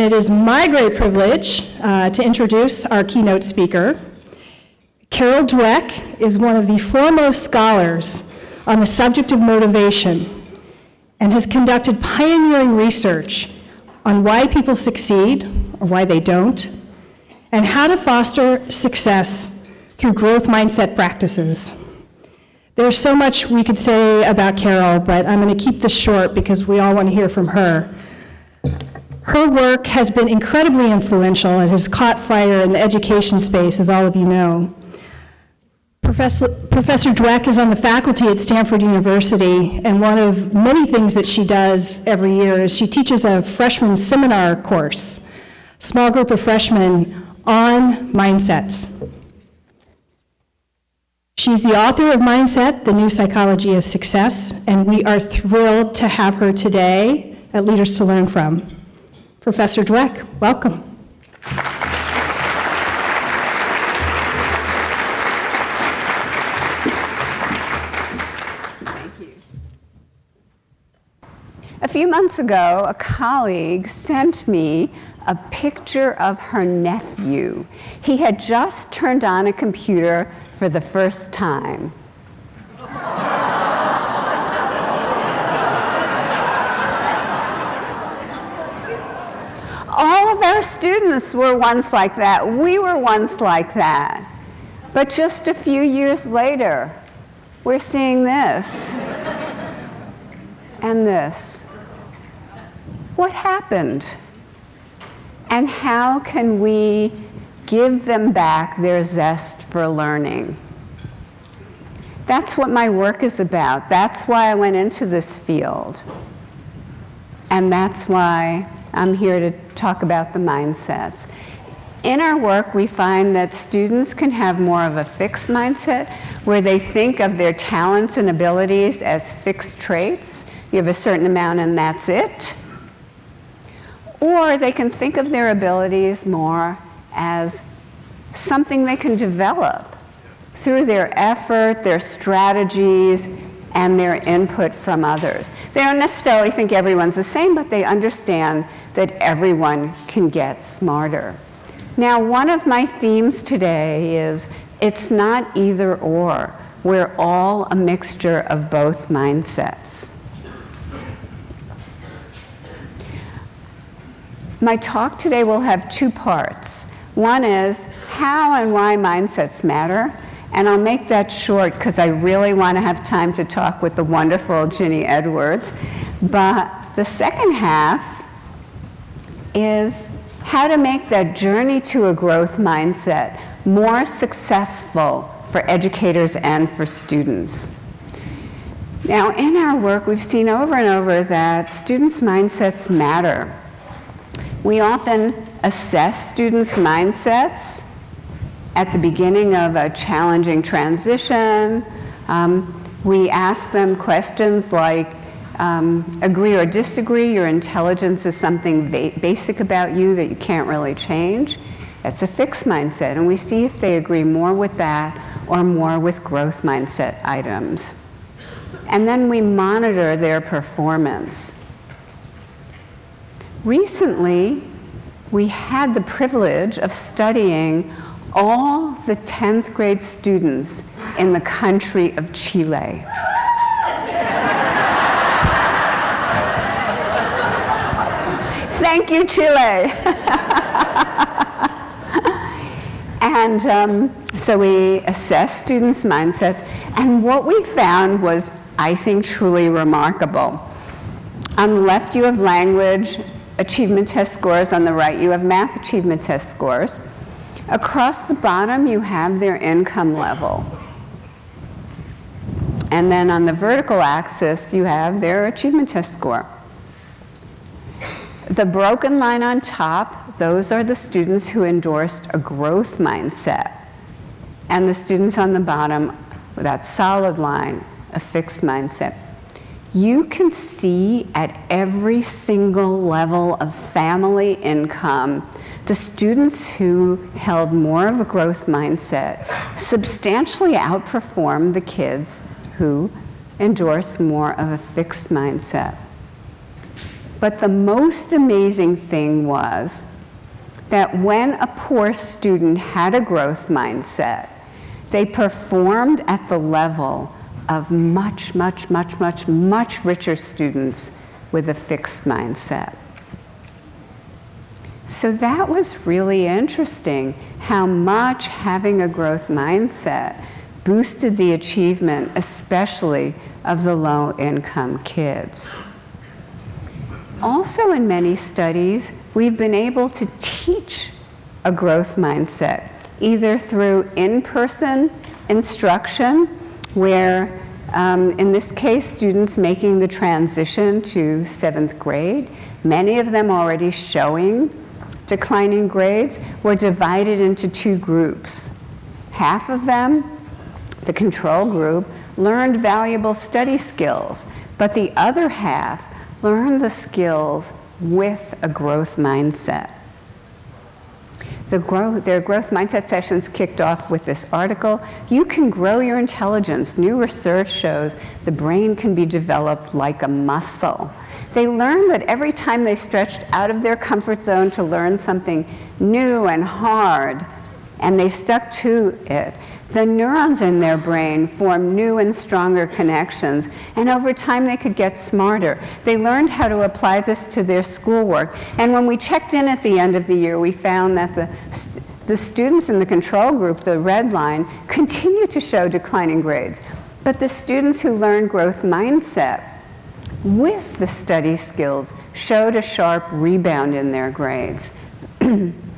It is my great privilege uh, to introduce our keynote speaker. Carol Dweck is one of the foremost scholars on the subject of motivation and has conducted pioneering research on why people succeed or why they don't, and how to foster success through growth mindset practices. There's so much we could say about Carol, but I'm going to keep this short because we all want to hear from her. Her work has been incredibly influential and has caught fire in the education space, as all of you know. Professor, Professor Dweck is on the faculty at Stanford University, and one of many things that she does every year is she teaches a freshman seminar course, small group of freshmen on mindsets. She's the author of Mindset, The New Psychology of Success, and we are thrilled to have her today at Leaders to Learn From. Professor Dweck, welcome. Thank you. A few months ago, a colleague sent me a picture of her nephew. He had just turned on a computer for the first time. All our students were once like that. We were once like that. But just a few years later, we're seeing this and this. What happened? And how can we give them back their zest for learning. That's what my work is about. That's why I went into this field. And that's why I'm here to talk about the mindsets. In our work, we find that students can have more of a fixed mindset where they think of their talents and abilities as fixed traits. You have a certain amount and that's it. Or they can think of their abilities more as something they can develop through their effort, their strategies, and their input from others. They don't necessarily think everyone's the same, but they understand that everyone can get smarter. Now, one of my themes today is it's not either or. We're all a mixture of both mindsets. My talk today will have two parts. One is how and why mindsets matter, and I'll make that short because I really want to have time to talk with the wonderful Ginny Edwards. But the second half is how to make that journey to a growth mindset more successful for educators and for students. Now, in our work, we've seen over and over that students' mindsets matter. We often assess students' mindsets at the beginning of a challenging transition. Um, we ask them questions like, um, agree or disagree, your intelligence is something ba basic about you that you can't really change. That's a fixed mindset, and we see if they agree more with that or more with growth mindset items. And then we monitor their performance. Recently, we had the privilege of studying all the 10th grade students in the country of Chile. Thank you, Chile. and um, so we assessed students' mindsets, and what we found was, I think, truly remarkable. On the left, you have language achievement test scores. On the right, you have math achievement test scores. Across the bottom, you have their income level. And then on the vertical axis, you have their achievement test score. The broken line on top, those are the students who endorsed a growth mindset. And the students on the bottom, that solid line, a fixed mindset you can see at every single level of family income the students who held more of a growth mindset substantially outperformed the kids who endorsed more of a fixed mindset. But the most amazing thing was that when a poor student had a growth mindset, they performed at the level of much, much, much, much, much richer students with a fixed mindset. So that was really interesting how much having a growth mindset boosted the achievement, especially of the low income kids. Also, in many studies, we've been able to teach a growth mindset, either through in person instruction, where um, in this case, students making the transition to seventh grade, many of them already showing declining grades, were divided into two groups. Half of them, the control group, learned valuable study skills, but the other half learned the skills with a growth mindset. The their growth mindset sessions kicked off with this article. You can grow your intelligence. New research shows the brain can be developed like a muscle. They learned that every time they stretched out of their comfort zone to learn something new and hard, and they stuck to it, the neurons in their brain formed new and stronger connections, and over time they could get smarter. They learned how to apply this to their schoolwork. And when we checked in at the end of the year, we found that the, st the students in the control group, the red line, continued to show declining grades. But the students who learned growth mindset with the study skills showed a sharp rebound in their grades.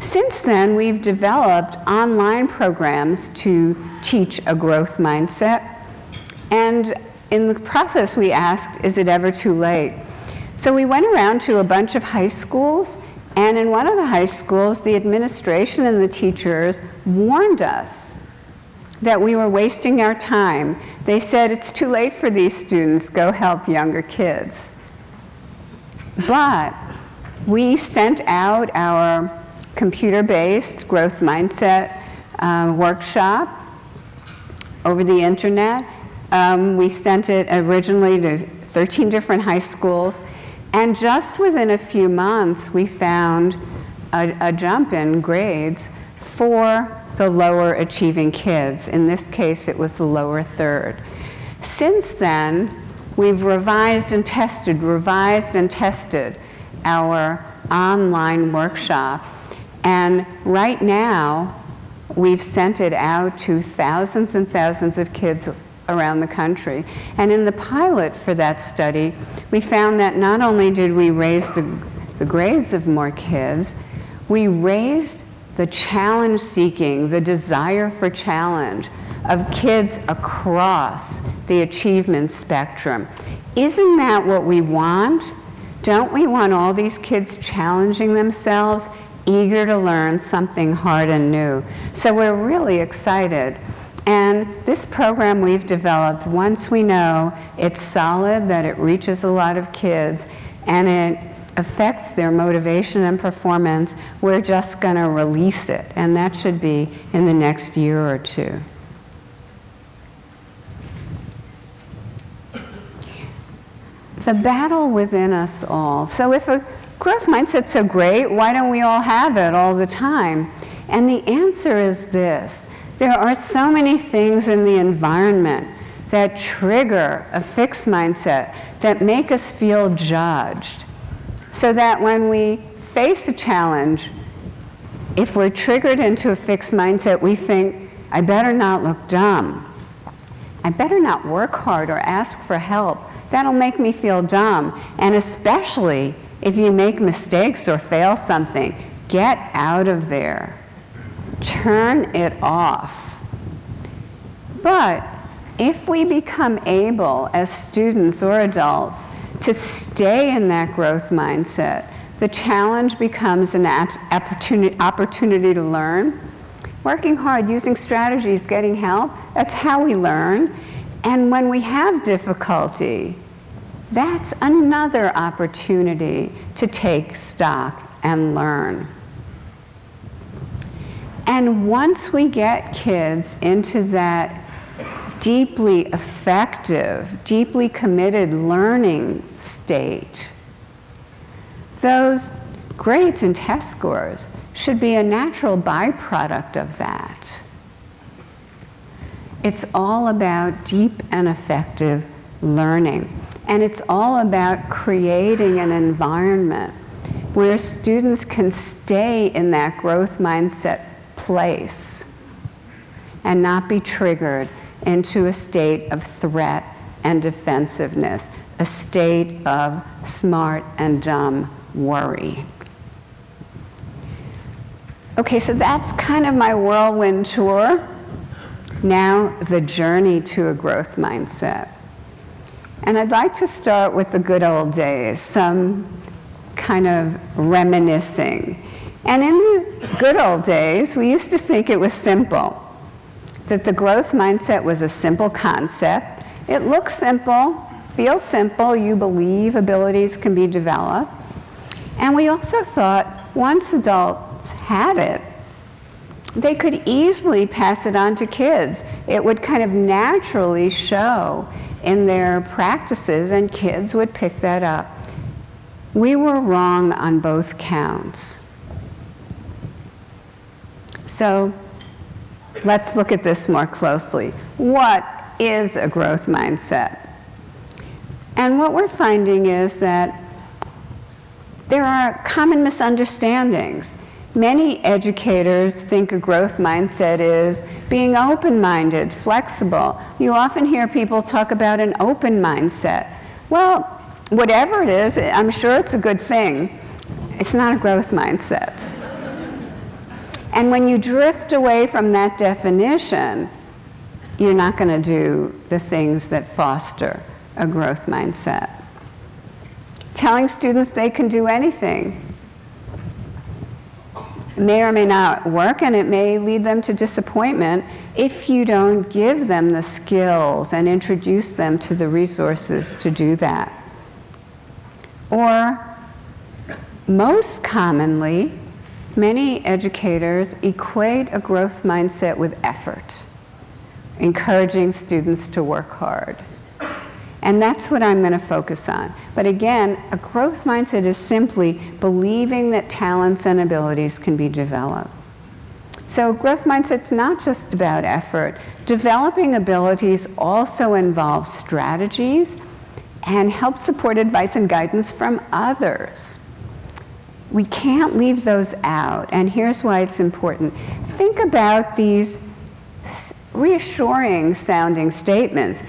Since then, we've developed online programs to teach a growth mindset. And in the process, we asked, is it ever too late? So we went around to a bunch of high schools, and in one of the high schools, the administration and the teachers warned us that we were wasting our time. They said, it's too late for these students, go help younger kids. But we sent out our computer-based growth mindset uh, workshop over the internet. Um, we sent it originally to 13 different high schools, and just within a few months, we found a, a jump in grades for the lower achieving kids. In this case, it was the lower third. Since then, we've revised and tested, revised and tested our online workshop and right now, we've sent it out to thousands and thousands of kids around the country. And in the pilot for that study, we found that not only did we raise the, the grades of more kids, we raised the challenge seeking, the desire for challenge of kids across the achievement spectrum. Isn't that what we want? Don't we want all these kids challenging themselves eager to learn something hard and new. So we're really excited. And this program we've developed, once we know it's solid, that it reaches a lot of kids, and it affects their motivation and performance, we're just going to release it. And that should be in the next year or two. The battle within us all. So if a growth mindset's so great, why don't we all have it all the time? And the answer is this. There are so many things in the environment that trigger a fixed mindset, that make us feel judged. So that when we face a challenge, if we're triggered into a fixed mindset, we think, I better not look dumb. I better not work hard or ask for help. That'll make me feel dumb. And especially if you make mistakes or fail something, get out of there. Turn it off. But if we become able as students or adults to stay in that growth mindset, the challenge becomes an opportunity, to learn. Working hard, using strategies, getting help, that's how we learn. And when we have difficulty, that's another opportunity to take stock and learn. And once we get kids into that deeply effective, deeply committed learning state, those grades and test scores should be a natural byproduct of that. It's all about deep and effective learning. And it's all about creating an environment where students can stay in that growth mindset place and not be triggered into a state of threat and defensiveness, a state of smart and dumb worry. Okay, so that's kind of my whirlwind tour. Now, the journey to a growth mindset. And I'd like to start with the good old days, some kind of reminiscing. And in the good old days, we used to think it was simple, that the growth mindset was a simple concept. It looks simple, feels simple, you believe abilities can be developed. And we also thought once adults had it, they could easily pass it on to kids. It would kind of naturally show in their practices, and kids would pick that up. We were wrong on both counts. So let's look at this more closely. What is a growth mindset? And what we're finding is that there are common misunderstandings. Many educators think a growth mindset is being open minded, flexible. You often hear people talk about an open mindset. Well, whatever it is, I'm sure it's a good thing. It's not a growth mindset. and when you drift away from that definition, you're not going to do the things that foster a growth mindset. Telling students they can do anything may or may not work and it may lead them to disappointment if you don't give them the skills and introduce them to the resources to do that. Or, most commonly, many educators equate a growth mindset with effort, encouraging students to work hard. And that's what I'm going to focus on. But again, a growth mindset is simply believing that talents and abilities can be developed. So growth mindset's not just about effort. Developing abilities also involves strategies and help support advice and guidance from others. We can't leave those out, and here's why it's important. Think about these reassuring sounding statements.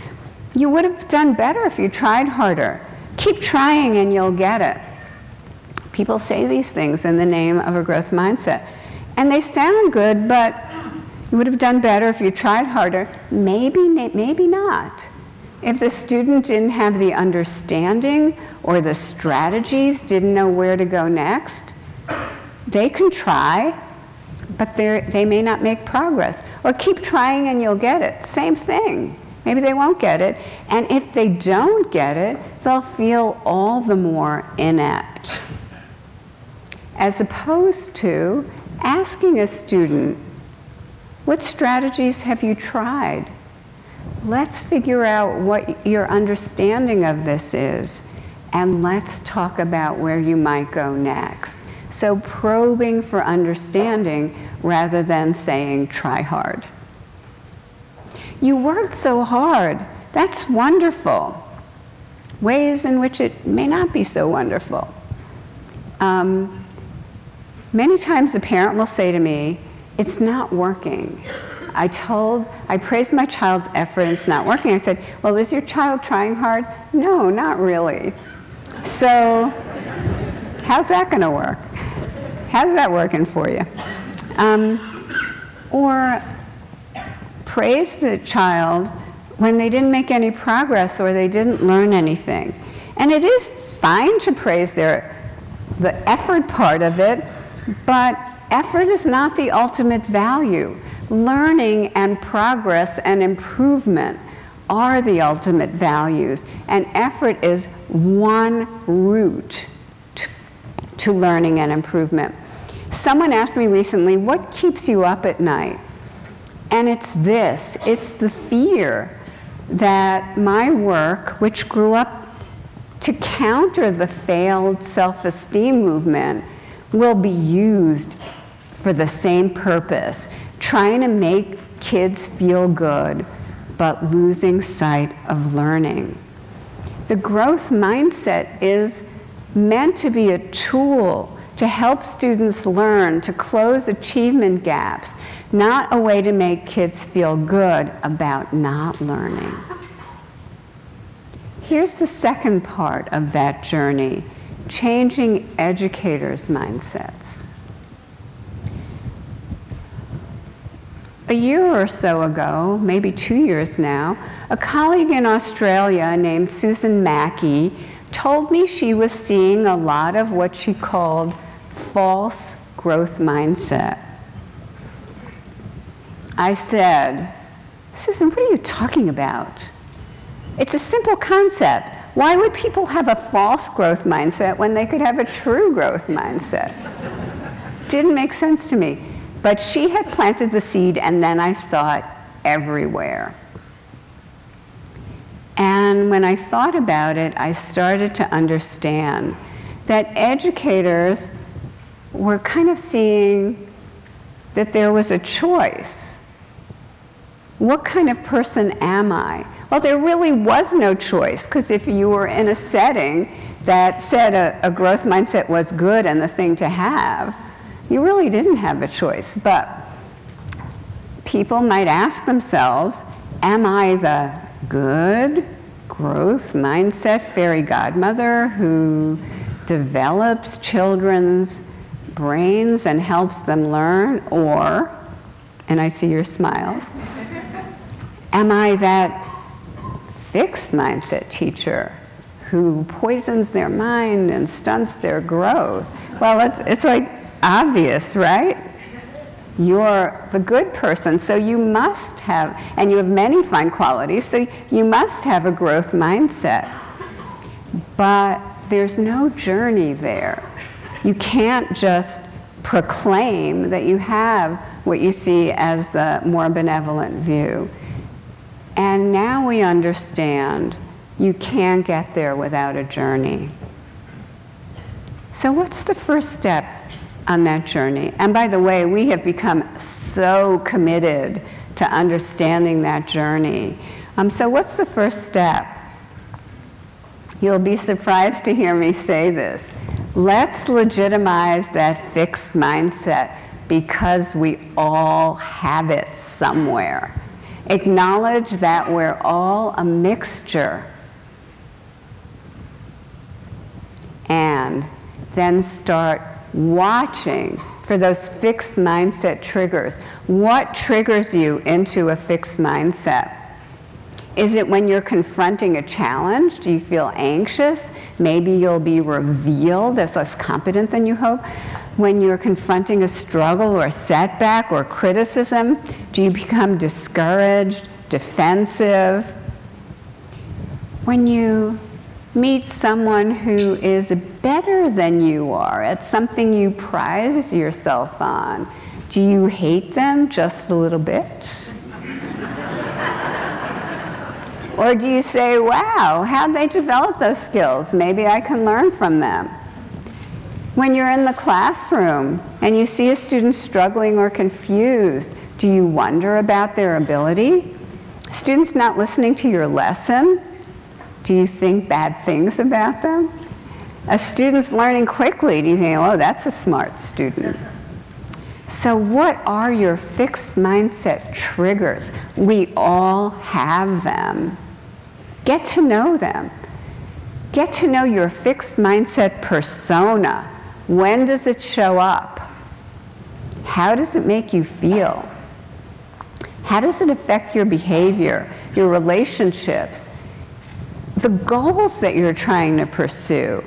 You would have done better if you tried harder. Keep trying and you'll get it. People say these things in the name of a growth mindset. And they sound good, but you would have done better if you tried harder. Maybe, maybe not. If the student didn't have the understanding or the strategies, didn't know where to go next, they can try, but they may not make progress. Or keep trying and you'll get it. Same thing. Maybe they won't get it. And if they don't get it, they'll feel all the more inept. As opposed to asking a student, what strategies have you tried? Let's figure out what your understanding of this is, and let's talk about where you might go next. So, probing for understanding rather than saying, try hard. You worked so hard. That's wonderful. Ways in which it may not be so wonderful. Um, many times a parent will say to me, It's not working. I told, I praised my child's effort and it's not working. I said, Well, is your child trying hard? No, not really. So, how's that going to work? How's that working for you? Um, or praise the child when they didn't make any progress or they didn't learn anything. And it is fine to praise their, the effort part of it, but effort is not the ultimate value. Learning and progress and improvement are the ultimate values, and effort is one route to, to learning and improvement. Someone asked me recently, What keeps you up at night? And it's this it's the fear that my work, which grew up to counter the failed self esteem movement will be used for the same purpose, trying to make kids feel good, but losing sight of learning. The growth mindset is meant to be a tool to help students learn to close achievement gaps, not a way to make kids feel good about not learning. Here's the second part of that journey changing educators' mindsets. A year or so ago, maybe two years now, a colleague in Australia named Susan Mackie told me she was seeing a lot of what she called false growth mindset. I said, Susan, what are you talking about? It's a simple concept. Why would people have a false growth mindset when they could have a true growth mindset? Didn't make sense to me. But she had planted the seed, and then I saw it everywhere. And when I thought about it, I started to understand that educators were kind of seeing that there was a choice. What kind of person am I? Well, there really was no choice, because if you were in a setting that said a, a, growth mindset was good and the thing to have, you really didn't have a choice. But people might ask themselves, am I the good growth mindset fairy godmother who develops children's brains and helps them learn? Or, and I see your smiles, am I that fixed mindset teacher who poisons their mind and stunts their growth. Well, it's, it's like obvious, right? You're the good person, so you must have, and you have many fine qualities, so you must have a growth mindset. But there's no journey there. You can't just proclaim that you have what you see as the more benevolent view. And now we understand you can't get there without a journey. So, what's the first step on that journey? And by the way, we have become so committed to understanding that journey. Um, so, what's the first step? You'll be surprised to hear me say this. Let's legitimize that fixed mindset because we all have it somewhere. Acknowledge that we're all a mixture. And then start watching for those fixed mindset triggers. What triggers you into a fixed mindset? Is it when you're confronting a challenge? Do you feel anxious? Maybe you'll be revealed as less competent than you hope when you're confronting a struggle or a setback or criticism? Do you become discouraged, defensive? When you meet someone who is better than you are at something you prize yourself on, do you hate them just a little bit? Or do you say, wow, how'd they develop those skills? Maybe I can learn from them. When you're in the classroom and you see a student struggling or confused, do you wonder about their ability? Students not listening to your lesson, do you think bad things about them? A student's learning quickly, do you think, oh, that's a smart student? So, what are your fixed mindset triggers? We all have them. Get to know them. Get to know your fixed mindset persona. When does it show up? How does it make you feel? How does it affect your behavior, your relationships, the goals that you're trying to pursue?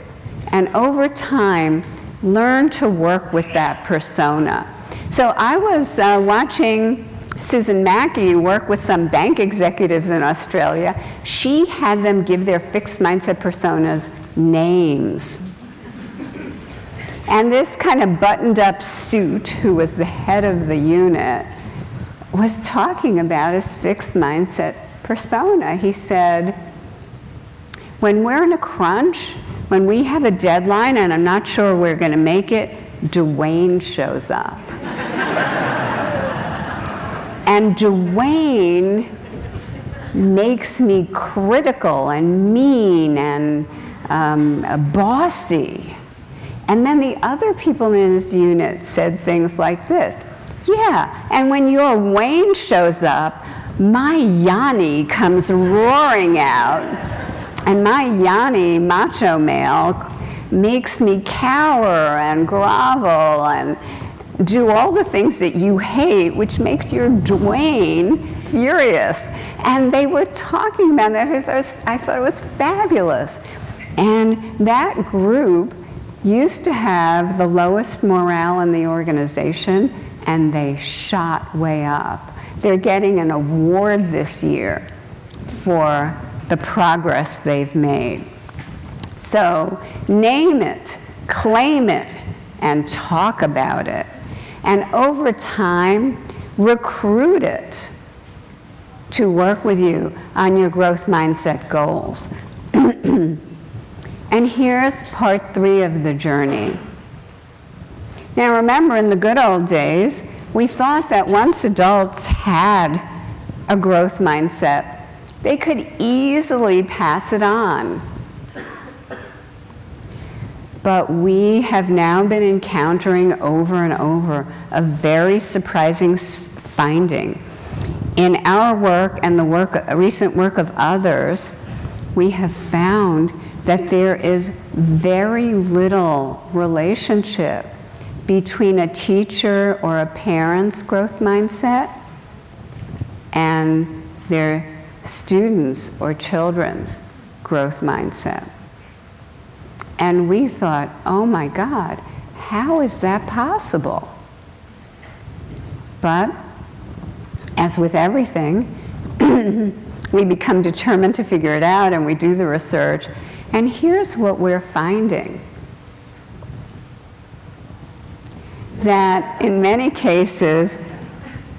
And over time, learn to work with that persona. So I was uh, watching Susan Mackie work with some bank executives in Australia. She had them give their fixed mindset personas names. And this kind of buttoned up suit, who was the head of the unit, was talking about his fixed mindset persona. He said, When we're in a crunch, when we have a deadline and I'm not sure we're going to make it, Dwayne shows up. And Dwayne makes me critical and mean and um, bossy. And then the other people in his unit said things like this Yeah, and when your Dwayne shows up, my Yanni comes roaring out, and my Yanni, macho male, makes me cower and grovel and do all the things that you hate, which makes your Dwayne furious. And they were talking about that. I thought, I thought it was fabulous. And that group used to have the lowest morale in the organization, and they shot way up. They're getting an award this year for the progress they've made. So name it, claim it, and talk about it. And over time, recruit it to work with you on your growth mindset goals. and here's part three of the journey. Now remember, in the good old days, we thought that once adults had a growth mindset, they could easily pass it on. But we have now been encountering over and over a very surprising finding in our work and the work, recent work of others, we have found that there is very little relationship between a teacher or a parent's growth mindset and their students or children's growth mindset. And we thought, oh my God, how is that possible? But as with everything, we become determined to figure it out and we do the research. And here's what we're finding that in many cases,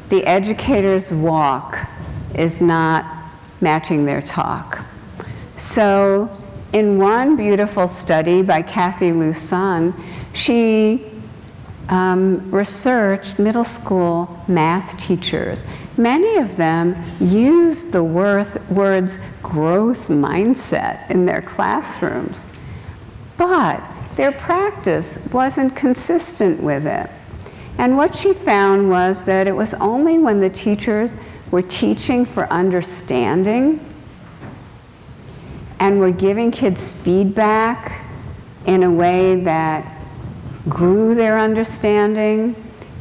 the educator's walk is not matching their talk. So, in one beautiful study by Kathy Liu Sun, she um, researched middle school math teachers. Many of them used the worth, words growth mindset in their classrooms, but their practice wasn't consistent with it. And what she found was that it was only when the teachers were teaching for understanding and were giving kids feedback in a way that grew their understanding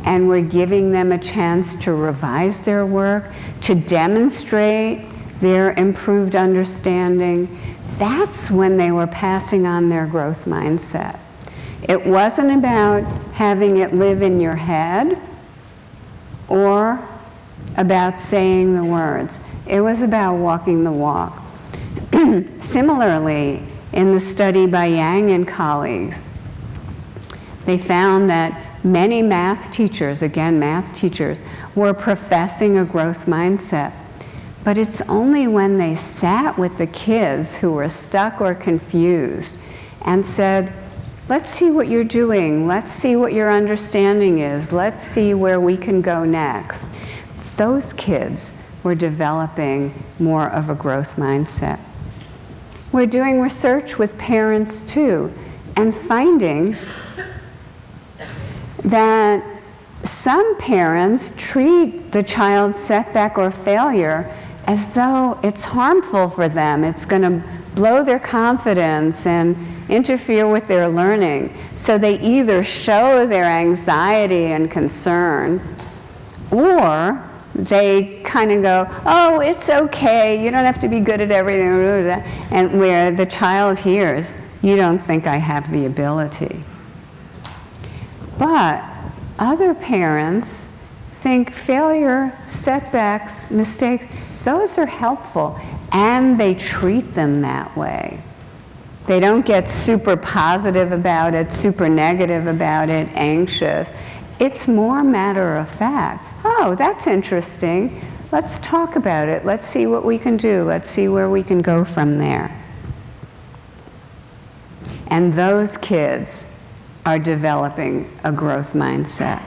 and were giving them a chance to revise their work, to demonstrate their improved understanding, that's when they were passing on their growth mindset. It wasn't about having it live in your head or about saying the words. It was about walking the walk. Similarly, in the study by Yang and colleagues, they found that many math teachers, again, math teachers, were professing a growth mindset. But it's only when they sat with the kids who were stuck or confused and said, Let's see what you're doing. Let's see what your understanding is. Let's see where we can go next. Those kids were developing more of a growth mindset. We're doing research with parents too and finding that some parents treat the child's setback or failure as though it's harmful for them. It's going to blow their confidence and interfere with their learning. So they either show their anxiety and concern or they kind of go, oh, it's okay, you don't have to be good at everything, and where the child hears, you don't think I have the ability. But other parents think failure, setbacks, mistakes, those are helpful, and they treat them that way. They don't get super positive about it, super negative about it, anxious. It's more matter of fact. Oh, that's interesting. Let's talk about it. Let's see what we can do. Let's see where we can go from there. And those kids are developing a growth mindset.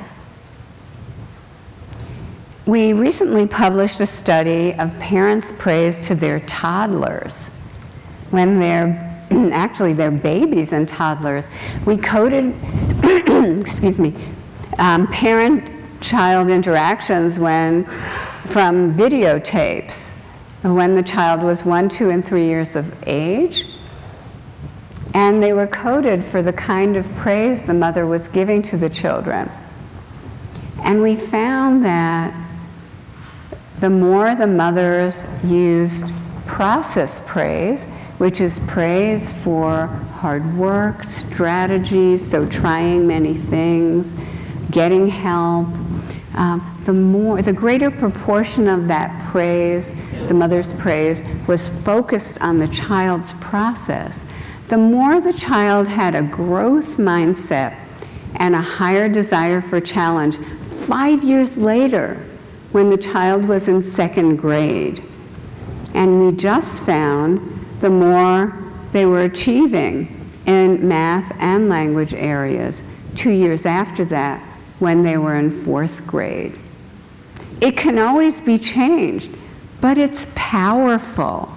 We recently published a study of parents' praise to their toddlers when they're actually they're babies and toddlers. We coded, excuse me, um, parent-child interactions when from videotapes when the child was one, two, and three years of age. And they were coded for the kind of praise the mother was giving to the children. And we found that the more the mothers used process praise, which is praise for hard work, strategies, so trying many things, getting help, um, the more, the greater proportion of that praise, the mother's praise, was focused on the child's process, the more the child had a growth mindset and a higher desire for challenge five years later when the child was in second grade. And we just found the more they were achieving in math and language areas two years after that when they were in fourth grade. It can always be changed, but it's powerful.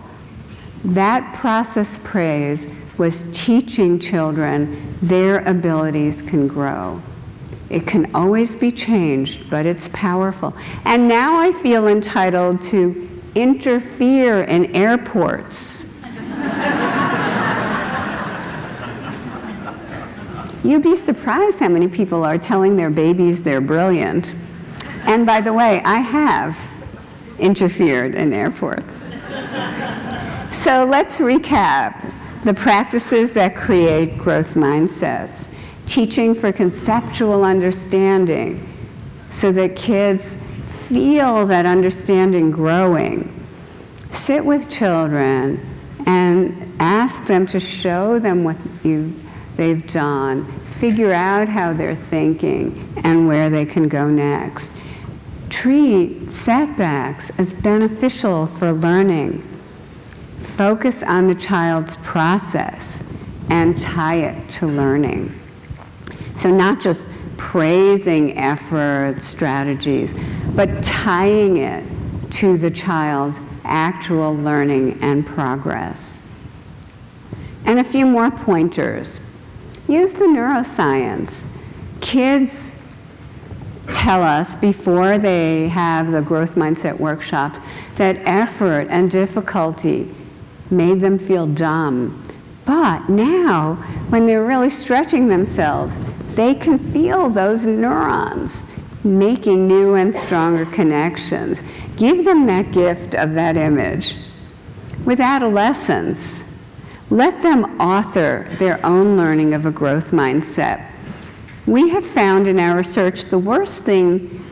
That process praise was teaching children their abilities can grow. It can always be changed, but it's powerful. And now I feel entitled to interfere in airports. You'd be surprised how many people are telling their babies they're brilliant. And by the way, I have interfered in airports. So let's recap the practices that create growth mindsets. Teaching for conceptual understanding so that kids feel that understanding growing. Sit with children and ask them to show them what you they've done, figure out how they're thinking and where they can go next. Treat setbacks as beneficial for learning. Focus on the child's process and tie it to learning. So, not just praising effort, strategies, but tying it to the child's actual learning and progress. And a few more pointers. Use the neuroscience. Kids tell us before they have the growth mindset workshops that effort and difficulty made them feel dumb. But now, when they're really stretching themselves, they can feel those neurons making new and stronger connections. Give them that gift of that image. With adolescents, let them author their own learning of a growth mindset. We have found in our research the worst thing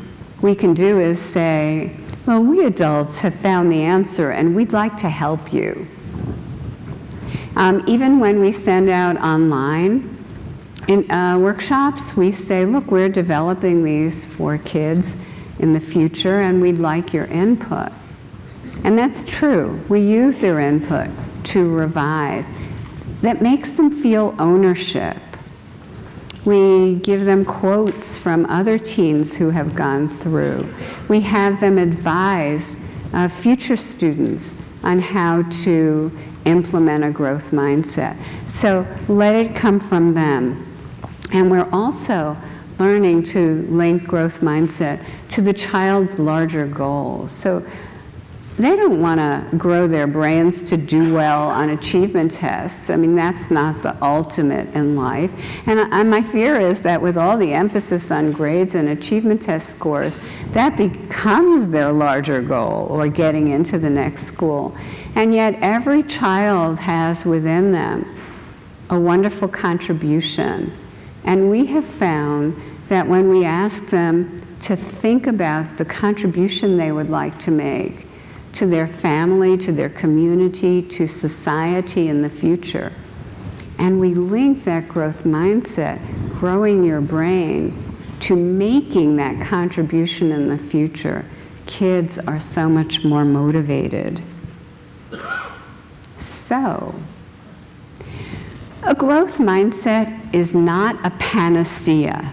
we can do is say, well, we adults have found the answer and we'd like to help you. Um, even when we send out online in uh, workshops, we say, look, we're developing these for kids in the future and we'd like your input. And that's true. We use their input to revise, that makes them feel ownership. We give them quotes from other teens who have gone through. We have them advise uh, future students on how to implement a growth mindset. So let it come from them. And we're also learning to link growth mindset to the child's larger goals. So they don't want to grow their brains to do well on achievement tests. I mean, that's not the ultimate in life. And, and my fear is that with all the emphasis on grades and achievement test scores, that becomes their larger goal or getting into the next school. And yet, every child has within them a wonderful contribution. And we have found that when we ask them to think about the contribution they would like to make, to their family, to their community, to society in the future. And we link that growth mindset, growing your brain, to making that contribution in the future. Kids are so much more motivated. So, A growth mindset is not a panacea,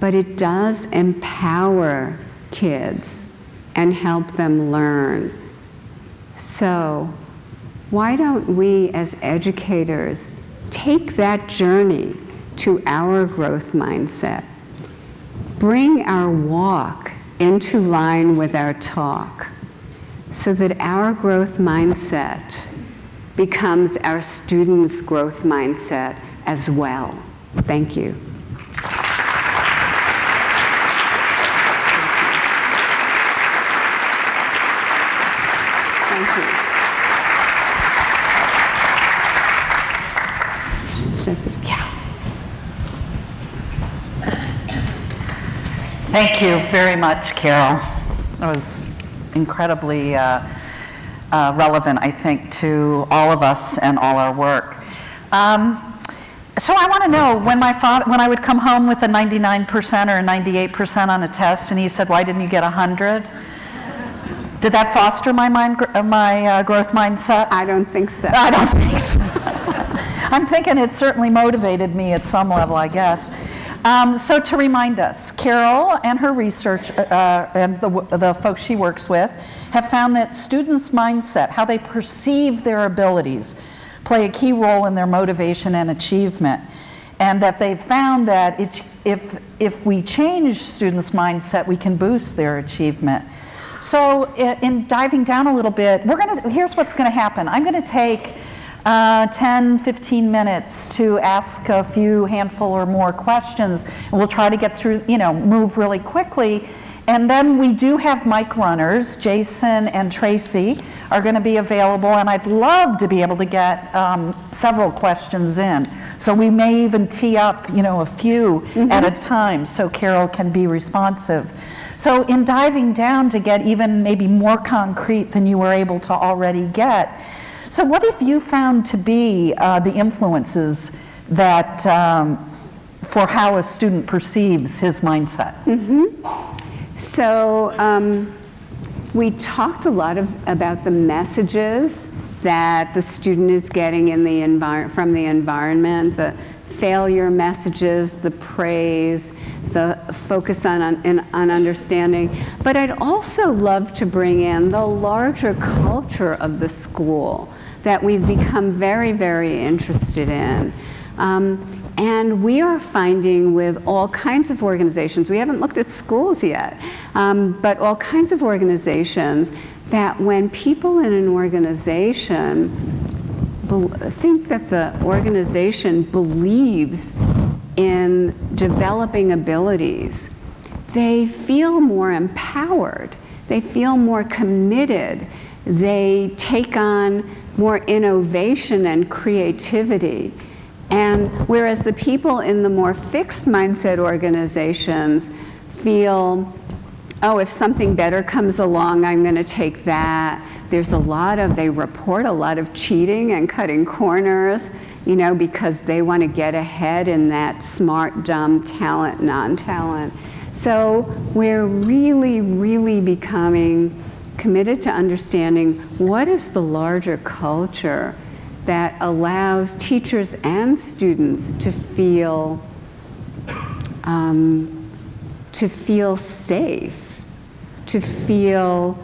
but it does empower kids and help them learn. So, why don't we as educators take that journey to our growth mindset? Bring our walk into line with our talk so that our growth mindset becomes our students' growth mindset as well. Thank you. Thank you. Thank you very much, Carol. That was incredibly uh, uh, relevant, I think, to all of us and all our work. Um, so I want to know when my father, when I would come home with a 99% or a 98% on a test, and he said, "Why didn't you get 100?" Did that foster my mind, my uh, growth mindset? I don't think so. I don't think so. I'm thinking it certainly motivated me at some level, I guess. Um, so to remind us, Carol and her research uh, and the, the folks she works with have found that students' mindset, how they perceive their abilities, play a key role in their motivation and achievement. And that they've found that it, if, if we change students' mindset, we can boost their achievement. So in diving down a little bit, we're gonna, here's what's gonna happen. I'm gonna take uh, 10, 15 minutes to ask a few handful or more questions. And we'll try to get through, you know, move really quickly. And then we do have mic runners. Jason and Tracy are going to be available, and I'd love to be able to get um, several questions in. So we may even tee up, you know, a few mm -hmm. at a time so Carol can be responsive. So in diving down to get even maybe more concrete than you were able to already get, so, what have you found to be uh, the influences that um, for how a student perceives his mindset? Mm-hmm. So, um, we talked a lot of, about the messages that the student is getting in the from the environment, the failure messages, the praise, the focus on, on, on, understanding. But I'd also love to bring in the larger culture of the school that we've become very, very interested in. Um, and we are finding with all kinds of organizations, we haven't looked at schools yet, um, but all kinds of organizations, that when people in an organization think that the organization believes in developing abilities, they feel more empowered, they feel more committed, they take on more innovation and creativity. And whereas the people in the more fixed mindset organizations feel, oh, if something better comes along, I'm going to take that. There's a lot of, they report a lot of cheating and cutting corners, you know, because they want to get ahead in that smart, dumb, talent, non talent. So we're really, really becoming committed to understanding what is the larger culture that allows teachers and students to feel um, to feel safe, to feel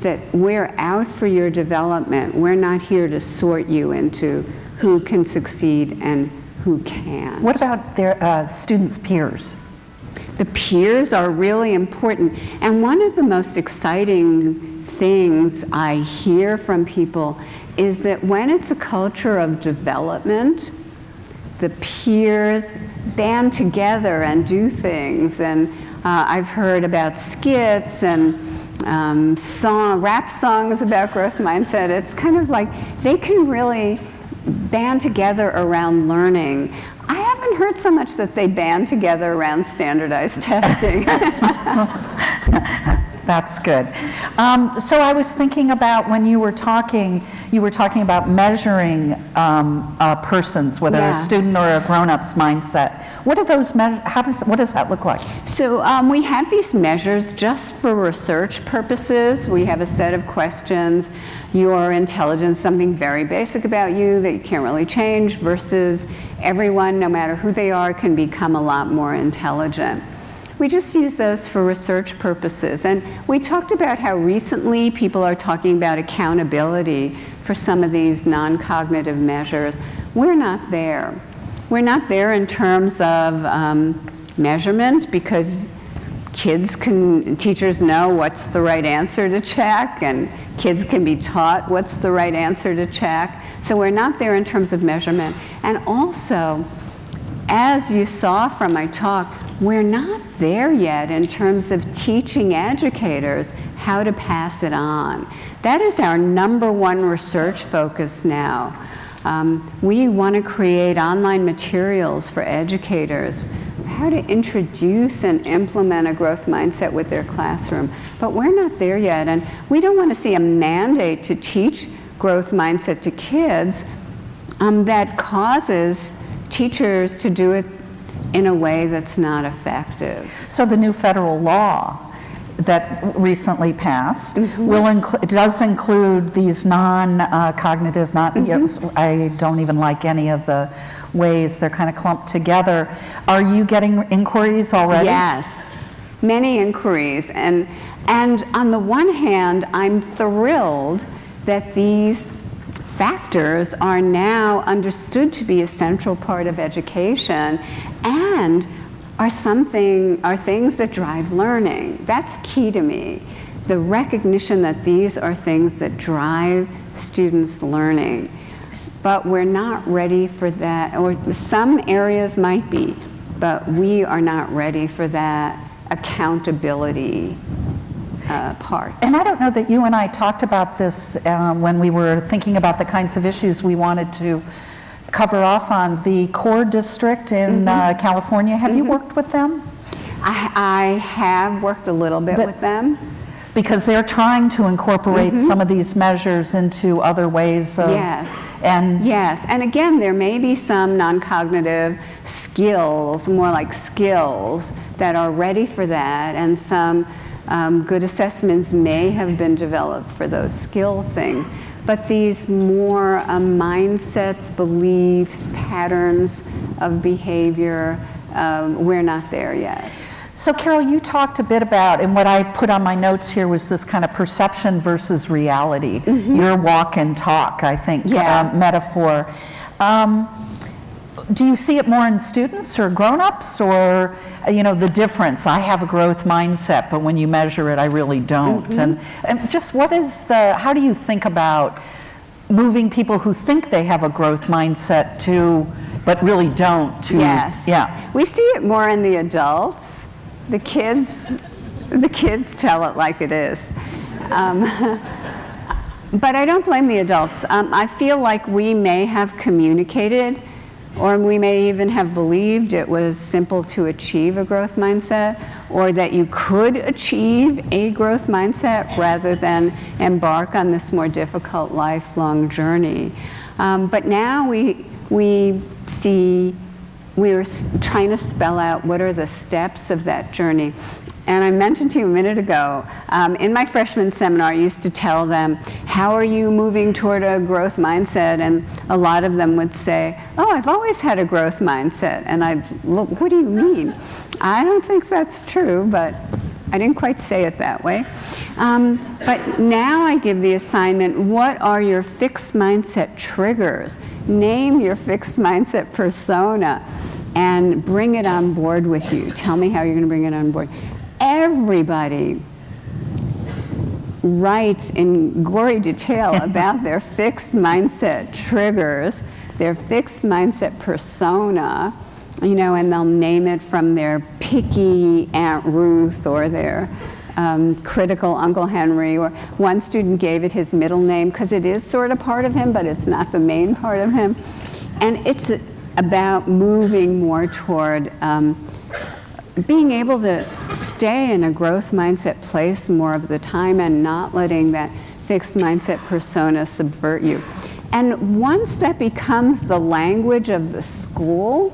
that we're out for your development. We're not here to sort you into who can succeed and who can't. What about their uh, students' peers? The peers are really important. And one of the most exciting things I hear from people is that when it's a culture of development, the peers band together and do things. And uh, I've heard about skits and um, song, rap songs about growth mindset. It's kind of like they can really band together around learning. I so much that they band together around standardized testing. That's good. Um, so I was thinking about when you were talking, you were talking about measuring um, a person's, whether Yeah. a student or a grown-up's mindset. What are those measures? How does what does that look like? So um, we have these measures just for research purposes. We have a set of questions. Your intelligence, something very basic about you that you can't really change, versus everyone, no matter who they are, can become a lot more intelligent. We just use those for research purposes. And we talked about how recently people are talking about accountability for some of these non cognitive measures. We're not there. We're not there in terms of um, measurement because kids can, teachers know what's the right answer to check, and kids can be taught what's the right answer to check. So we're not there in terms of measurement. And also, as you saw from my talk, we're not there yet in terms of teaching educators how to pass it on. That is our number one research focus now. Um, we want to create online materials for educators, how to introduce and implement a growth mindset with their classroom. But we're not there yet, and we don't want to see a mandate to teach growth mindset to kids um, that causes teachers to do it in a way that's not effective. So the new federal law that recently passed Mm-hmm. will include does include these non-cognitive, not you know, Mm-hmm. I don't even like any of the ways they're kind of clumped together. Are you getting inquiries already? Yes, many inquiries. And, and on the one hand, I'm thrilled that these factors are now understood to be a central part of education and are something are things that drive learning. That's key to me. The recognition that these are things that drive students' learning. But we're not ready for that, or some areas might be, but we are not ready for that accountability uh, part. And I don't know that you and I talked about this uh, when we were thinking about the kinds of issues we wanted to cover off on the CORE district in Mm-hmm. uh, California. Have you worked with them? I, I have worked a little bit But- with them. Because they're trying to incorporate some of these measures into other ways of. Mm-hmm. Yes. And Yes, and again, there may be some non-cognitive skills, more like skills, that are ready for that, and some um, good assessments may have been developed for those skill things. But these more um, mindsets, beliefs, patterns of behavior, um, we're not there yet. So, Carol, you talked a bit about, and what I put on my notes here was this kind of perception versus reality, your walk and talk, I think. Yeah. um, metaphor. Um, do you see it more in students or grown-ups, or you know the difference? I have a growth mindset, but when you measure it, I really don't. Mm-hmm. And, and just what is the? How do you think about moving people who think they have a growth mindset to, but really don't? To Yes. yeah. We see it more in the adults. The kids, the kids tell it like it is. Um, but I don't blame the adults. Um, I feel like we may have communicated, or we may even have believed it was simple to achieve a growth mindset, or that you could achieve a growth mindset rather than embark on this more difficult lifelong journey. Um, but now we, we see we are trying to spell out what are the steps of that journey. And I mentioned to you a minute ago, um, in my freshman seminar, I used to tell them, How are you moving toward a growth mindset? And a lot of them would say, Oh, I've always had a growth mindset. And I'd look, What do you mean? I don't think that's true, but I didn't quite say it that way. Um, but now I give the assignment what are your fixed mindset triggers? Name your fixed mindset persona and bring it on board with you. Tell me how you're going to bring it on board. Everybody writes in gory detail about their fixed mindset triggers, their fixed mindset persona, you know, and they'll name it from their picky Aunt Ruth or their um, critical Uncle Henry. Or one student gave it his middle name because it is sort of part of him, but it's not the main part of him. And it's about moving more toward um, being able to stay in a growth mindset place more of the time and not letting that fixed mindset persona subvert you. And once that becomes the language of the school,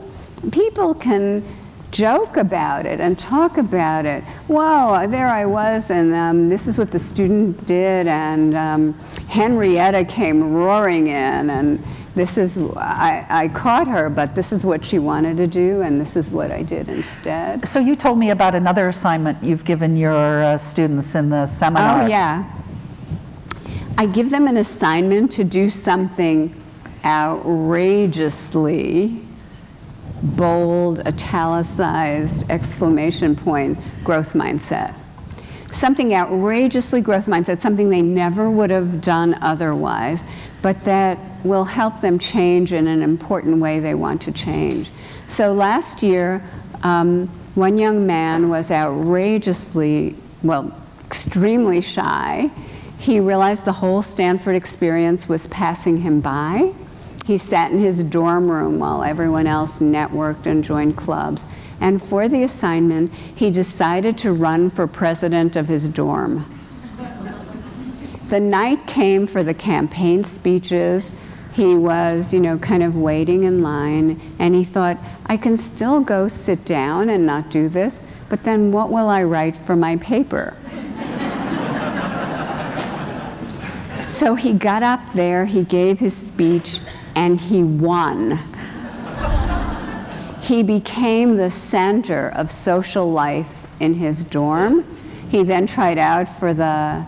people can joke about it and talk about it. Whoa, there I was, and um, this is what the student did, and um, Henrietta came roaring in, and this is, I, I caught her, but this is what she wanted to do, and this is what I did instead. So you told me about another assignment you've given your uh, students in the seminar. Oh, yeah. I give them an assignment to do something outrageously bold, italicized, exclamation point growth mindset. Something outrageously growth mindset, something they never would have done otherwise, but that will help them change in an important way they want to change. So last year, um, one young man was outrageously, well, extremely shy. He realized the whole Stanford experience was passing him by. He sat in his dorm room while everyone else networked and joined clubs. And for the assignment, he decided to run for president of his dorm. The night came for the campaign speeches. He was, you know, kind of waiting in line, and he thought, I can still go sit down and not do this, but then what will I write for my paper? so he got up there, he gave his speech, and he won. he became the center of social life in his dorm. He then tried out for the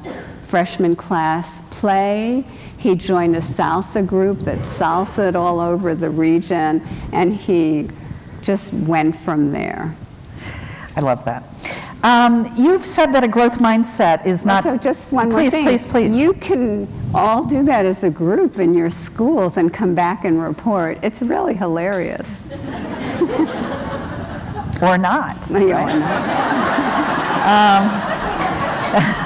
freshman class play. He joined a salsa group that salsaed all over the region, and he just went from there. I love that. Um, you've said that a growth mindset is not. So just one please, more thing. Please, please, please. You can all do that as a group in your schools and come back and report. It's really hilarious. or not. Right? um,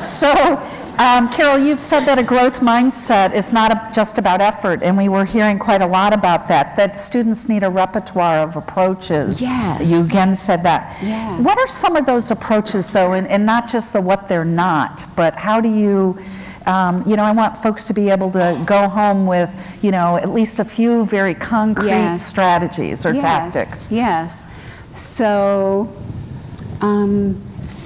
so um, Carol, you've said that a growth mindset is not a, just about effort, and we were hearing quite a lot about that, that students need a repertoire of approaches. Yes. You again said that. Yes. What are some of those approaches, though, and, and not just the what they're not, but how do you, um, you know, I want folks to be able to go home with, you know, at least a few very concrete yes. strategies or yes. tactics. Yes. So, um,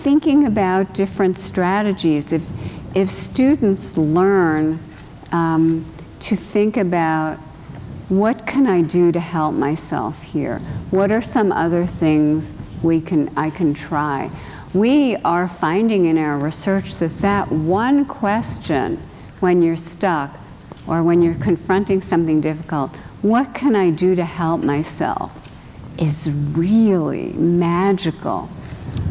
thinking about different strategies, if if students learn um, to think about what can I do to help myself here? What are some other things we can, I can try? We are finding in our research that that one question when you're stuck or when you're confronting something difficult, what can I do to help myself, is really magical.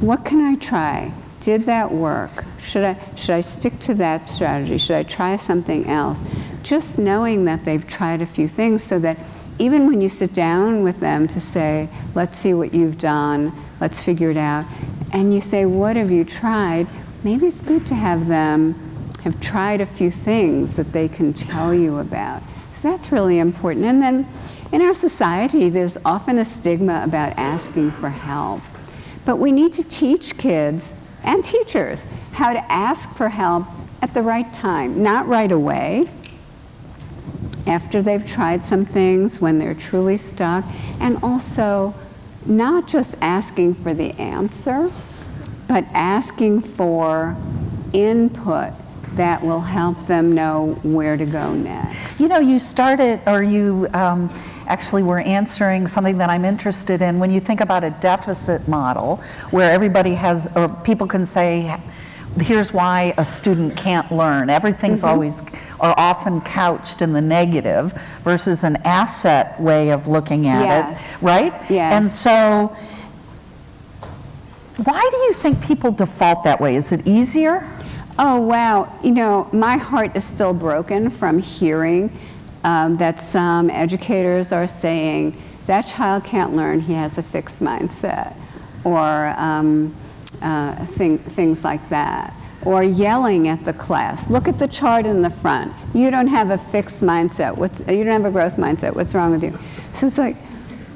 What can I try? Did that work? Should I, should I stick to that strategy? Should I try something else? Just knowing that they've tried a few things so that even when you sit down with them to say, let's see what you've done, let's figure it out, and you say, what have you tried? Maybe it's good to have them have tried a few things that they can tell you about. So that's really important. And then in our society, there's often a stigma about asking for help. But we need to teach kids and teachers how to ask for help at the right time, not right away, after they've tried some things, when they're truly stuck, and also not just asking for the answer, but asking for input that will help them know where to go next. You know, you started, or you um, actually were answering something that I'm interested in. When you think about a deficit model, where everybody has, or people can say, here's why a student can't learn. Everything's mm-hmm. always, or often couched in the negative, versus an asset way of looking at yes. it, right? Yes. And so, why do you think people default that way? Is it easier? Oh, wow. You know, my heart is still broken from hearing um, that some educators are saying that child can't learn, he has a fixed mindset, or um, uh, thing, things like that. Or yelling at the class, look at the chart in the front. You don't have a fixed mindset. What's, you don't have a growth mindset. What's wrong with you? So it's like,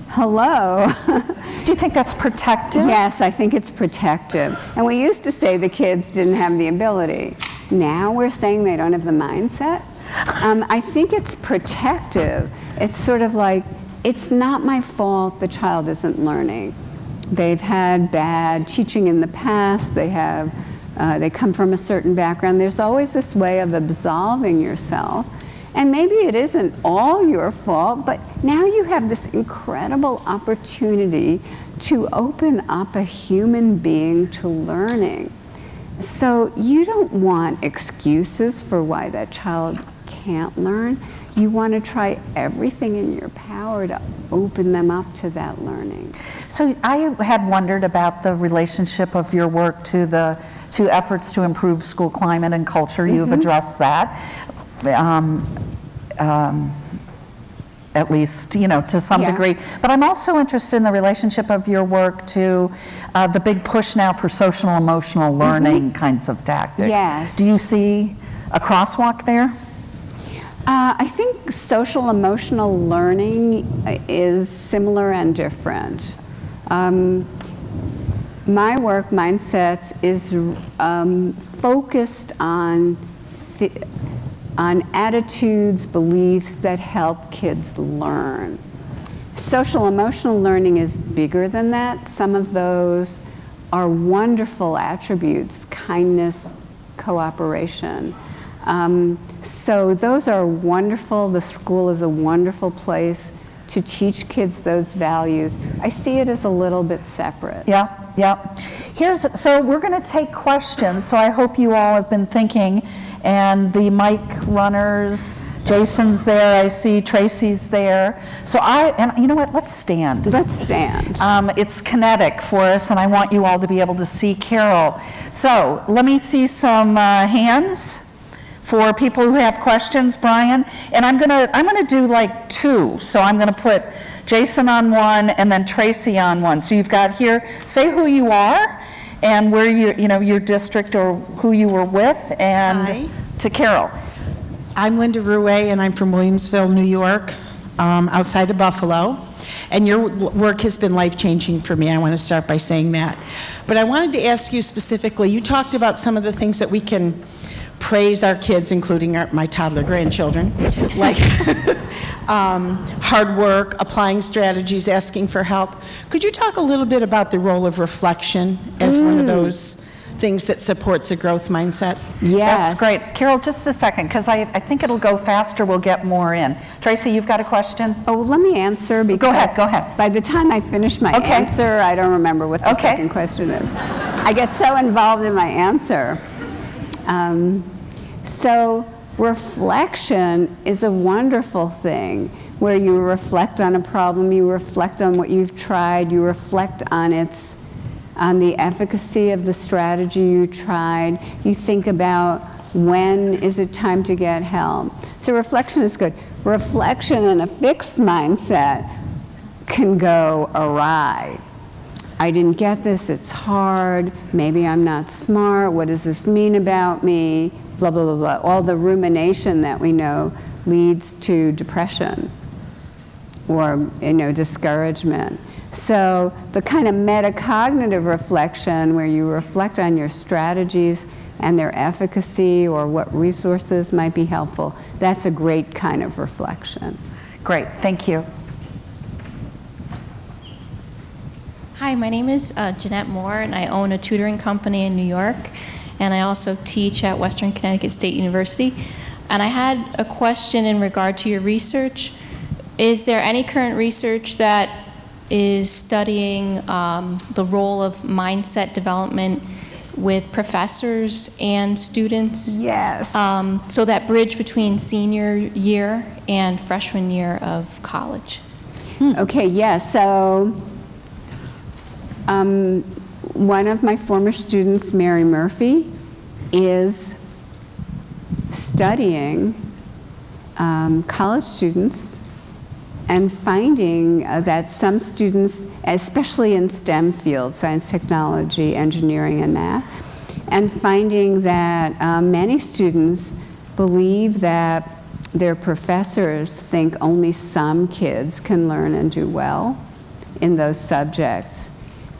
hello. Do you think that's protective? Yes, I think it's protective. And we used to say the kids didn't have the ability. Now we're saying they don't have the mindset. Um, I think it's protective. It's sort of like, it's not my fault the child isn't learning. They've had bad teaching in the past, they have, uh, they come from a certain background. There's always this way of absolving yourself. And maybe it isn't all your fault, but now you have this incredible opportunity to open up a human being to learning. So you don't want excuses for why that child can't learn. You want to try everything in your power to open them up to that learning. So I had wondered about the relationship of your work to the to efforts to improve school climate and culture. You've Mm-hmm. addressed that. Um, um, at least, you know, to some Yeah. degree. But I'm also interested in the relationship of your work to uh, the big push now for social emotional learning kinds of tactics. Mm-hmm. Yes. Do you see a crosswalk there? Uh, I think social emotional learning is similar and different. Um, my work, Mindsets, is um, focused on, on attitudes, beliefs that help kids learn. Social emotional learning is bigger than that. Some of those are wonderful attributes kindness, cooperation. Um, so, those are wonderful. The school is a wonderful place to teach kids those values. I see it as a little bit separate. Yeah, yeah. Here's so we're going to take questions. So I hope you all have been thinking, and the mic runners. Jason's there. I see Tracy's there. So I and you know what? Let's stand. Let's stand. Um, it's kinetic for us, and I want you all to be able to see Carol. So let me see some uh, hands for people who have questions, Brian. And I'm gonna I'm gonna do like two. So I'm gonna put Jason on one and then Tracy on one. So you've got here. Say who you are and where you you know your district or who you were with, and Hi. to Carol. I'm Linda Rouet, and I'm from Williamsville, New York, um, outside of Buffalo. And your work has been life-changing for me. I want to start by saying that. But I wanted to ask you specifically, you talked about some of the things that we can praise our kids, including our, my toddler grandchildren, like um, hard work, applying strategies, asking for help. Could you talk a little bit about the role of reflection as one of those things that supports a growth mindset? yes. That's great. Carol, just a second, because I, I think it'll go faster, we'll get more in. Tracy, you've got a question? Oh, let me answer because go ahead, go ahead. By the time I finish my Okay. answer, I don't remember what the Okay. second question is. I get so involved in my answer. Um, so reflection is a wonderful thing where you reflect on a problem, you reflect on what you've tried, you reflect on its on the efficacy of the strategy you tried. You think about when is it time to get help. So reflection is good. Reflection and a fixed mindset can go awry. I didn't get this, it's hard, maybe I'm not smart, what does this mean about me? Blah, blah, blah, blah. All the rumination that we know leads to depression or you know discouragement. So the kind of metacognitive reflection where you reflect on your strategies and their efficacy or what resources might be helpful, that's a great kind of reflection. Great, thank you. Hi, my name is uh, Jeanette Moore, and I own a tutoring company in New York, and I also teach at Western Connecticut State University. And I had a question in regard to your research. Is there any current research that is studying um, the role of mindset development with professors and students? Yes. Um, so that bridge between senior year and freshman year of college. Okay, yes. so um, one of my former students, Mary Murphy, is studying um, college students and finding uh, that some students, especially in STEM fields, science, technology, engineering, and math, and finding that um, many students believe that their professors think only some kids can learn and do well in those subjects.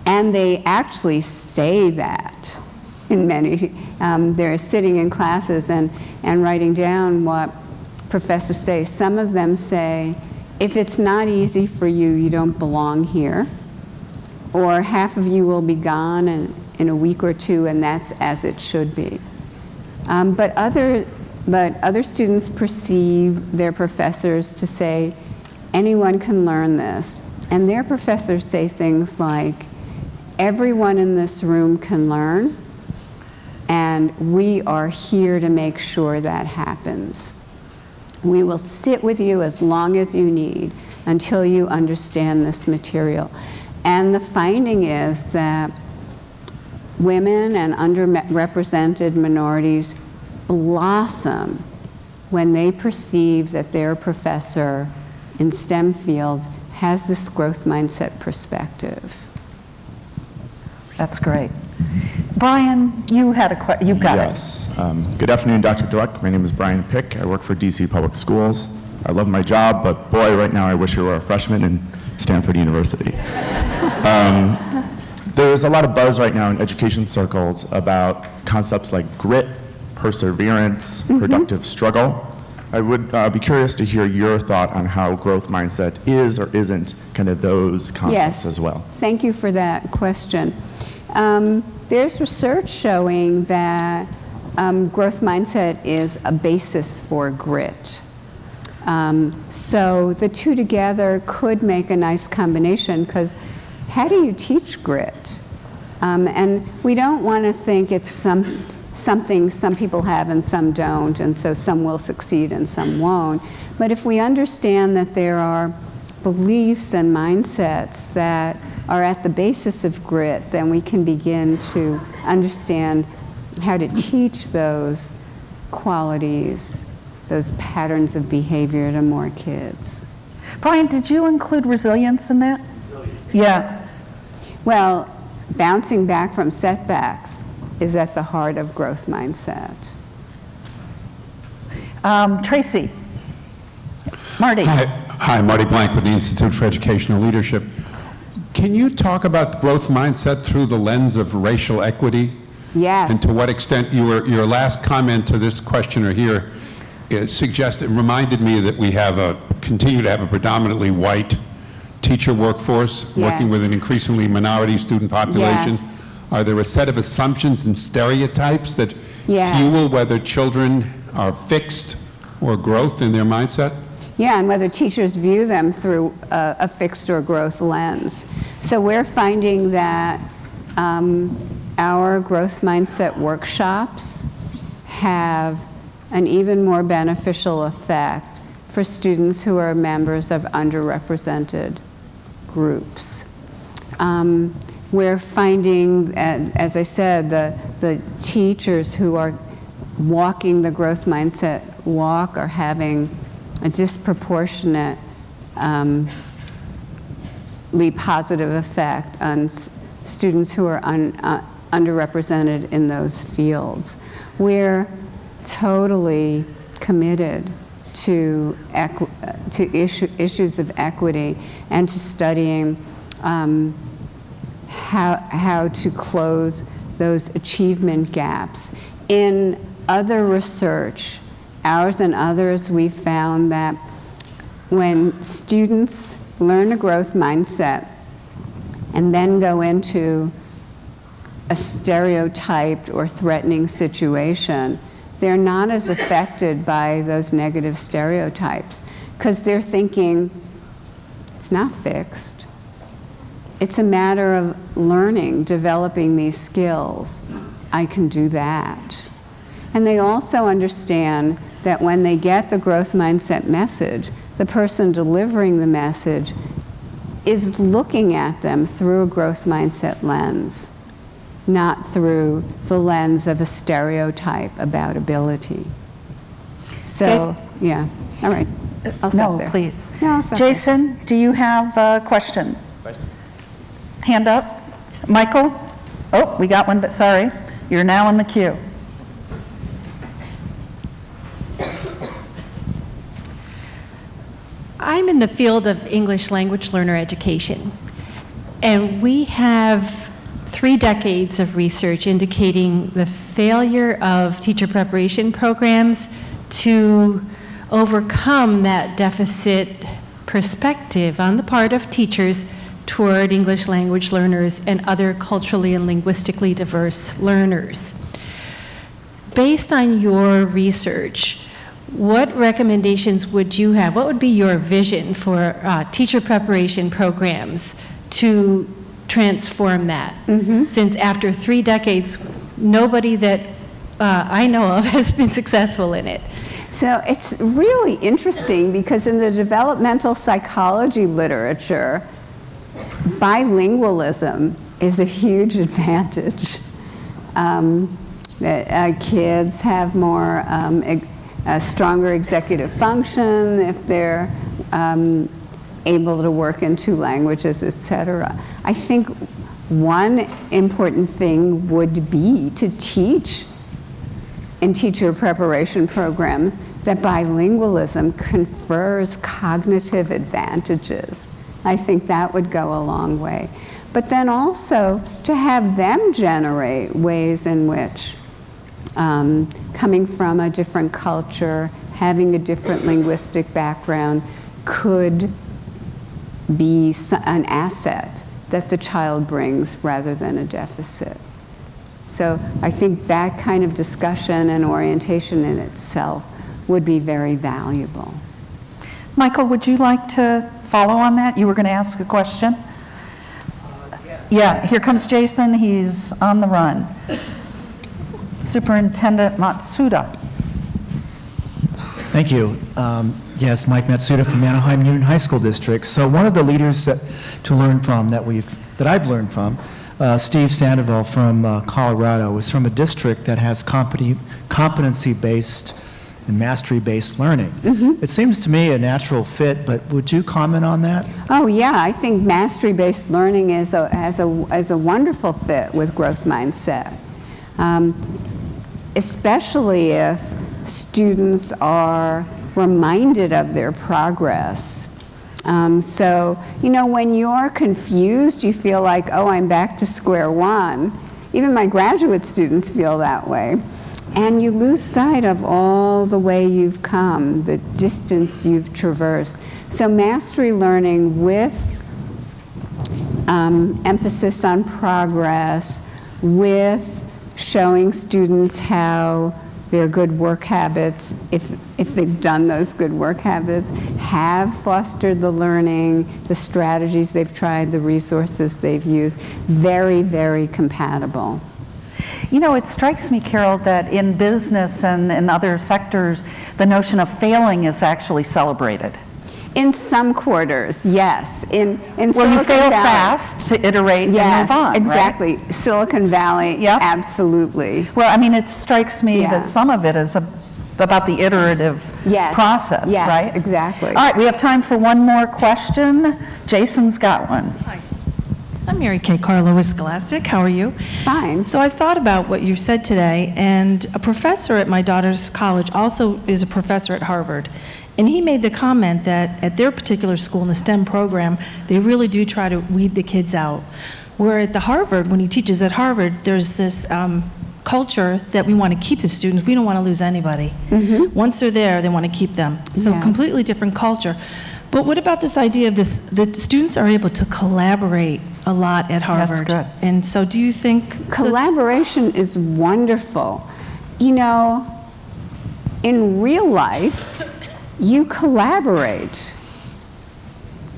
And they actually say that in many, um, they're sitting in classes and, and writing down what professors say. Some of them say, if it's not easy for you, you don't belong here. Or half of you will be gone in, in a week or two, and that's as it should be. Um, but, other, but other students perceive their professors to say, anyone can learn this. And their professors say things like, everyone in this room can learn, and we are here to make sure that happens. We will sit with you as long as you need until you understand this material. And the finding is that women and underrepresented minorities blossom when they perceive that their professor in STEM fields has this growth mindset perspective. That's great. Brian, you had a question. You've got yes. it. Um, good afternoon, Dr. Dweck. My name is Brian Pick. I work for DC Public Schools. I love my job, but boy, right now I wish I were a freshman in Stanford University. um, there's a lot of buzz right now in education circles about concepts like grit, perseverance, mm-hmm. productive struggle. I would uh, be curious to hear your thought on how growth mindset is or isn't kind of those concepts yes. as well. Thank you for that question. Um, there's research showing that um, growth mindset is a basis for grit. Um, so the two together could make a nice combination because how do you teach grit? Um, and we don't want to think it's some, something some people have and some don't, and so some will succeed and some won't. But if we understand that there are beliefs and mindsets that are at the basis of grit, then we can begin to understand how to teach those qualities, those patterns of behavior to more kids. Brian, did you include resilience in that? Resilience. Yeah. Well, bouncing back from setbacks is at the heart of growth mindset. Um, Tracy. Marty. Hi. Hi, Marty Blank with the Institute for Educational Leadership. Can you talk about growth mindset through the lens of racial equity? Yes. And to what extent your, your last comment to this questioner here uh, suggested, reminded me that we have a, continue to have a predominantly white teacher workforce, yes. working with an increasingly minority student population. Yes. Are there a set of assumptions and stereotypes that yes. fuel whether children are fixed or growth in their mindset? Yeah, and whether teachers view them through a, a fixed or growth lens. So we're finding that um, our growth mindset workshops have an even more beneficial effect for students who are members of underrepresented groups. Um, we're finding, as I said, the, the teachers who are walking the growth mindset walk are having a disproportionate um, positive effect on students who are un, uh, underrepresented in those fields. We're totally committed to, to issue, issues of equity and to studying um, how, how to close those achievement gaps. In other research, ours and others, we found that when students learn a growth mindset and then go into a stereotyped or threatening situation, they're not as affected by those negative stereotypes because they're thinking, it's not fixed. It's a matter of learning, developing these skills. I can do that. And they also understand that when they get the growth mindset message, the person delivering the message is looking at them through a growth mindset lens, not through the lens of a stereotype about ability. So, yeah, all right. I'll stop no, there. please. No, Jason, there. do you have a question? question? Hand up. Michael? Oh, we got one, but sorry. You're now in the queue. I'm in the field of English language learner education. And we have three decades of research indicating the failure of teacher preparation programs to overcome that deficit perspective on the part of teachers toward English language learners and other culturally and linguistically diverse learners. Based on your research, what recommendations would you have? What would be your vision for uh, teacher preparation programs to transform that? Mm-hmm. Since after three decades, nobody that uh, I know of has been successful in it. So it's really interesting because in the developmental psychology literature, bilingualism is a huge advantage. Um, uh, kids have more, um, a stronger executive function if they're um, able to work in two languages, et cetera. I think one important thing would be to teach in teacher preparation programs that bilingualism confers cognitive advantages. I think that would go a long way. But then also to have them generate ways in which um, coming from a different culture, having a different linguistic background could be an asset that the child brings rather than a deficit. So I think that kind of discussion and orientation in itself would be very valuable. Michael, would you like to follow on that? You were going to ask a question? Yeah, here comes Jason. He's on the run. Superintendent Matsuda. Thank you. Um, Yes, Mike Matsuda from Anaheim Union High School District. So one of the leaders that, to learn from, that we've, that I've learned from, uh, Steve Sandoval from uh, Colorado, is from a district that has competi- competency-based and mastery-based learning. It seems to me a natural fit, but would you comment on that? Oh, yeah, I think mastery-based learning is a, has a, is a wonderful fit with growth mindset. Um, especially if students are reminded of their progress. Um, so, you know, when you're confused, you feel like, oh, I'm back to square one. Even my graduate students feel that way. And you lose sight of all the way you've come, the distance you've traversed. So, mastery learning with um, emphasis on progress, with showing students how their good work habits, if, if they've done those good work habits, have fostered the learning, the strategies they've tried, the resources they've used, very, very compatible. You know, it strikes me, Carol, that in business and in other sectors, the notion of failing is actually celebrated. In some quarters, yes. In, in Well, you Silicon fail Valley- fast to iterate Yes, and move on, right? exactly. Silicon Valley, Yep. absolutely. Well, I mean, it strikes me Yeah. that some of it is a- about the iterative Yes, process, yes, right? exactly. All right, we have time for one more question. Jason's got one. Hi. I'm Mary Kay Carlo with Scholastic. How are you? Fine. So I thought about what you said today, and a professor at my daughter's college also is a professor at Harvard. And he made the comment that at their particular school in the STEM program, they really do try to weed the kids out. Where at the Harvard, when he teaches at Harvard, there's this um, culture that we want to keep the students. We don't want to lose anybody. Once they're there, they want to keep them. So Yeah. completely different culture. But what about this idea of this, that students are able to collaborate a lot at Harvard? That's good. And so do you think? Collaboration is wonderful. You know, in real life, you collaborate.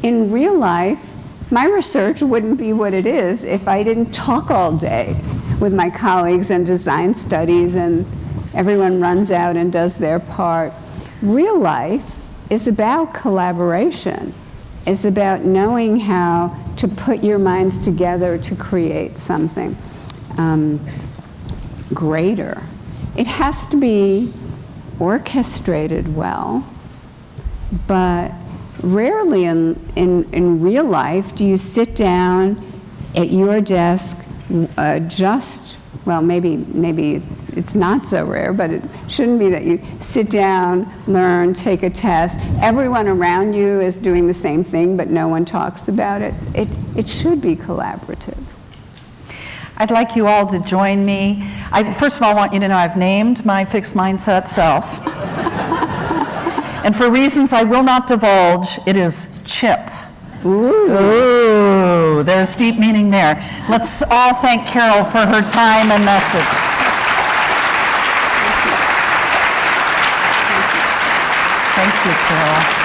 In real life, my research wouldn't be what it is if I didn't talk all day with my colleagues and design studies and everyone runs out and does their part. Real life is about collaboration. It's about knowing how to put your minds together to create something um, greater. It has to be orchestrated well, but rarely in, in, in real life do you sit down at your desk uh, just well, maybe, maybe it's not so rare, but it shouldn't be that you sit down, learn, take a test. Everyone around you is doing the same thing, but no one talks about it. It, it should be collaborative. I'd like you all to join me. I, first of all, I want you to know I've named my fixed mindset self. and for reasons I will not divulge, it is Chip. Ooh. Ooh, there's deep meaning there. Let's all thank Carol for her time and message. Thank you, Carol. Thank you.